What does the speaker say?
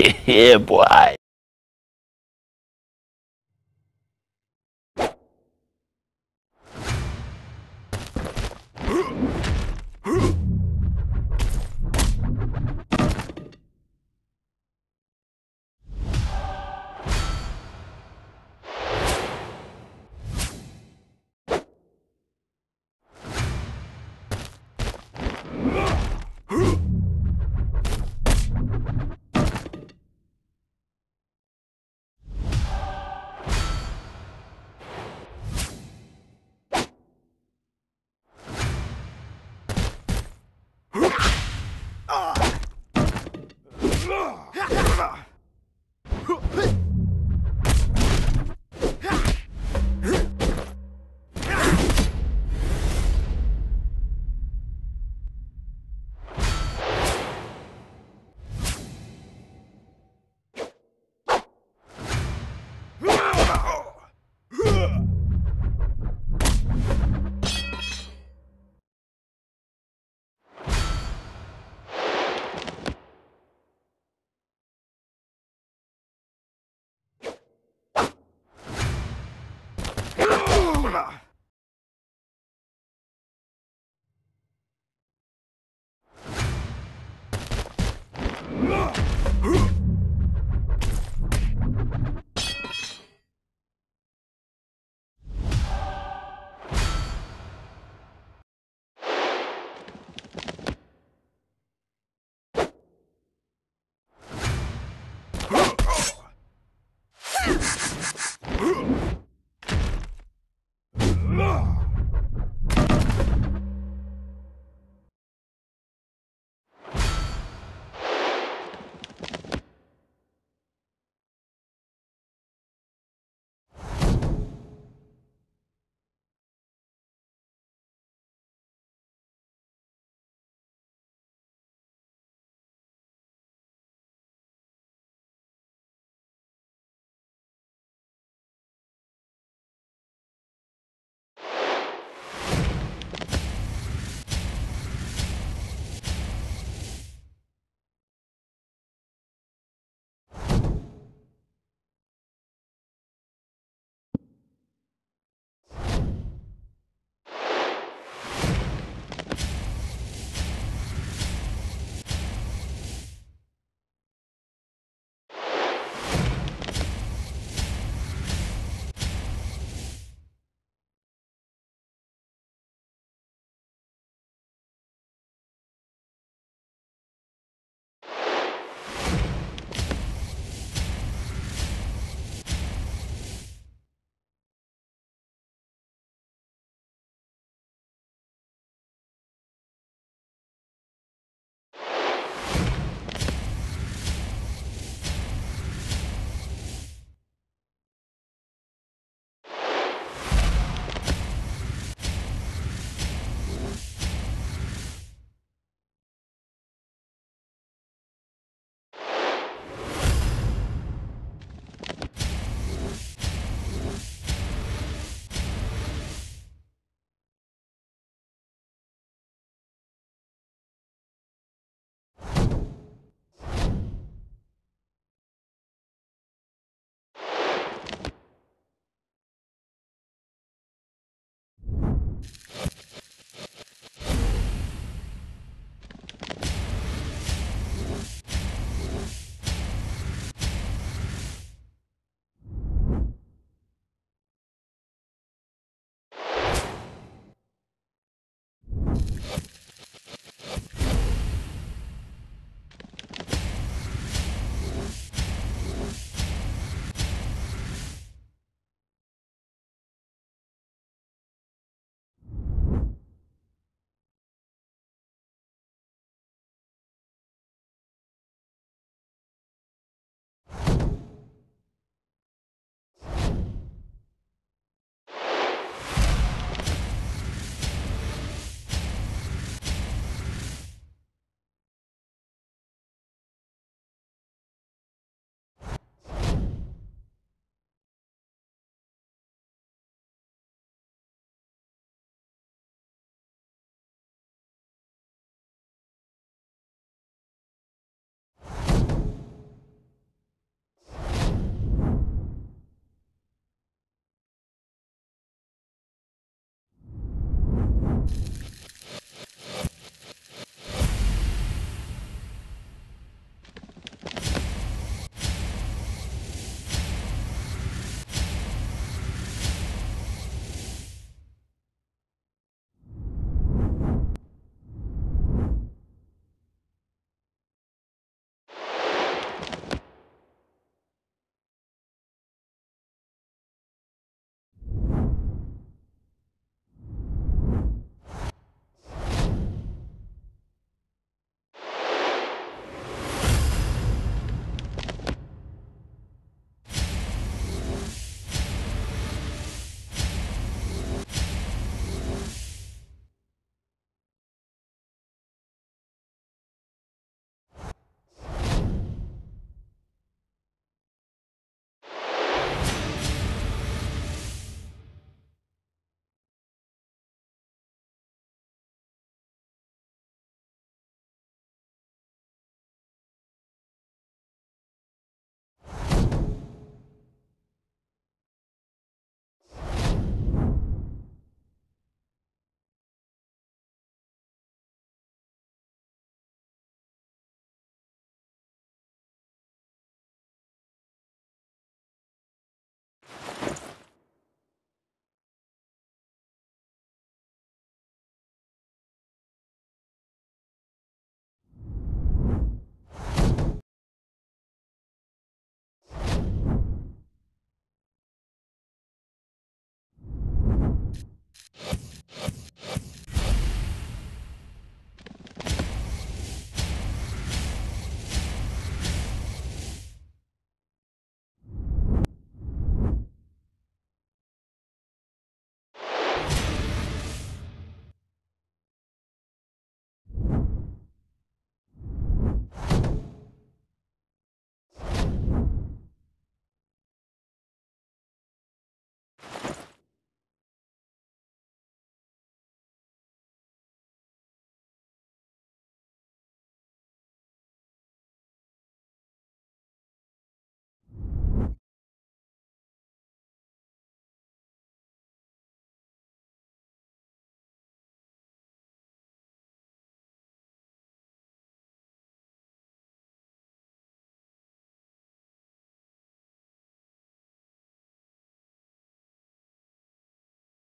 yeah, boy.